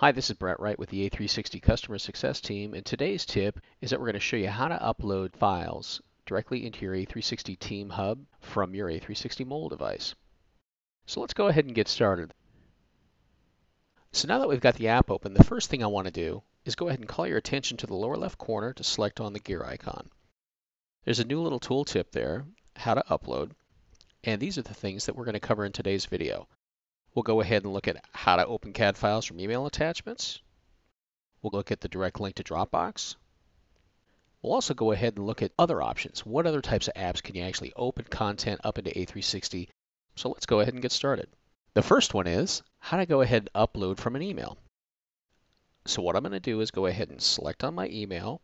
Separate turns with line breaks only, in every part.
Hi, this is Brett Wright with the A360 Customer Success Team, and today's tip is that we're going to show you how to upload files directly into your A360 Team Hub from your A360 mobile device. So let's go ahead and get started. So now that we've got the app open, the first thing I want to do is go ahead and call your attention to the lower left corner to select on the gear icon. There's a new little tooltip there, how to upload, and these are the things that we're going to cover in today's video. We'll go ahead and look at how to open CAD files from email attachments. We'll look at the direct link to Dropbox. We'll also go ahead and look at other options. What other types of apps can you actually open content up into A360? So let's go ahead and get started. The first one is how to go ahead and upload from an email. So what I'm going to do is go ahead and select on my email.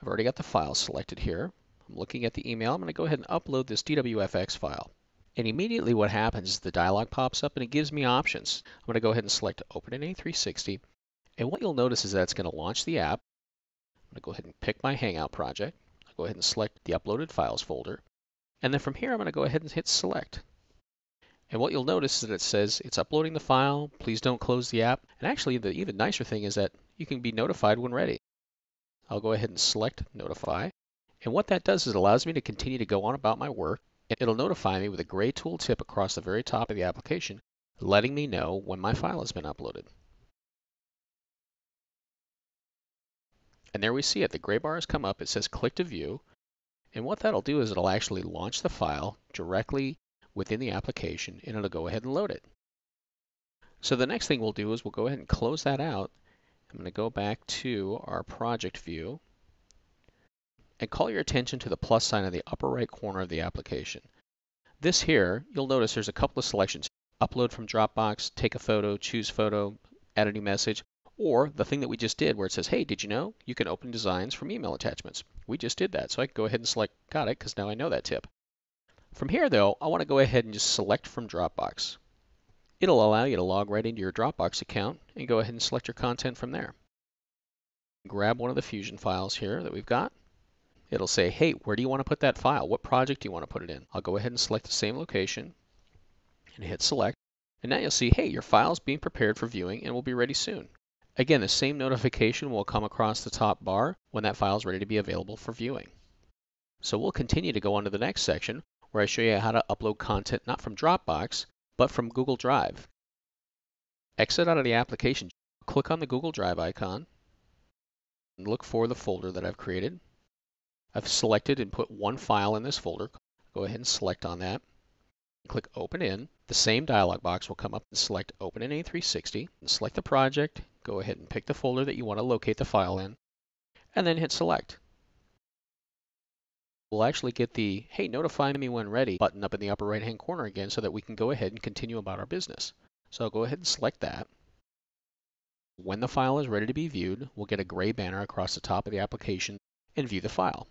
I've already got the file selected here. I'm looking at the email. I'm going to go ahead and upload this DWFX file. And immediately what happens is the dialog pops up and it gives me options. I'm going to go ahead and select Open in A360. And what you'll notice is that it's going to launch the app. I'm going to go ahead and pick my Hangout project. I'll go ahead and select the Uploaded Files folder. And then from here, I'm going to go ahead and hit Select. And what you'll notice is that it says it's uploading the file. Please don't close the app. And actually, the even nicer thing is that you can be notified when ready. I'll go ahead and select Notify. And what that does is it allows me to continue to go on about my work It'll notify me with a gray tooltip across the very top of the application, letting me know when my file has been uploaded. And there we see it. The gray bar has come up. It says click to view. And what that'll do is it'll actually launch the file directly within the application and it'll go ahead and load it. So the next thing we'll do is we'll go ahead and close that out. I'm going to go back to our project view and call your attention to the plus sign in the upper right corner of the application. This here, you'll notice there's a couple of selections. Upload from Dropbox, take a photo, choose photo, add a new message, or the thing that we just did where it says, hey, did you know you can open designs from email attachments? We just did that, so I can go ahead and select got it because now I know that tip. From here though, I want to go ahead and just select from Dropbox. It'll allow you to log right into your Dropbox account and go ahead and select your content from there. Grab one of the Fusion files here that we've got it'll say, hey, where do you want to put that file? What project do you want to put it in? I'll go ahead and select the same location and hit select. And now you'll see, hey, your file is being prepared for viewing and will be ready soon. Again, the same notification will come across the top bar when that file is ready to be available for viewing. So we'll continue to go on to the next section where I show you how to upload content not from Dropbox, but from Google Drive. Exit out of the application, click on the Google Drive icon, and look for the folder that I've created. I've selected and put one file in this folder. Go ahead and select on that. Click Open In. The same dialog box will come up and select Open in A360. And select the project. Go ahead and pick the folder that you want to locate the file in. And then hit Select. We'll actually get the Hey, notify me when ready button up in the upper right hand corner again so that we can go ahead and continue about our business. So I'll go ahead and select that. When the file is ready to be viewed, we'll get a gray banner across the top of the application and view the file.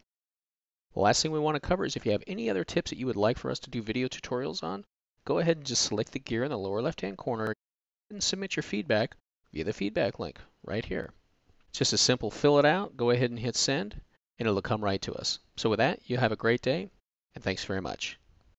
The last thing we want to cover is if you have any other tips that you would like for us to do video tutorials on, go ahead and just select the gear in the lower left hand corner and submit your feedback via the feedback link right here. It's just a simple fill it out, go ahead and hit send, and it'll come right to us. So with that, you have a great day, and thanks very much.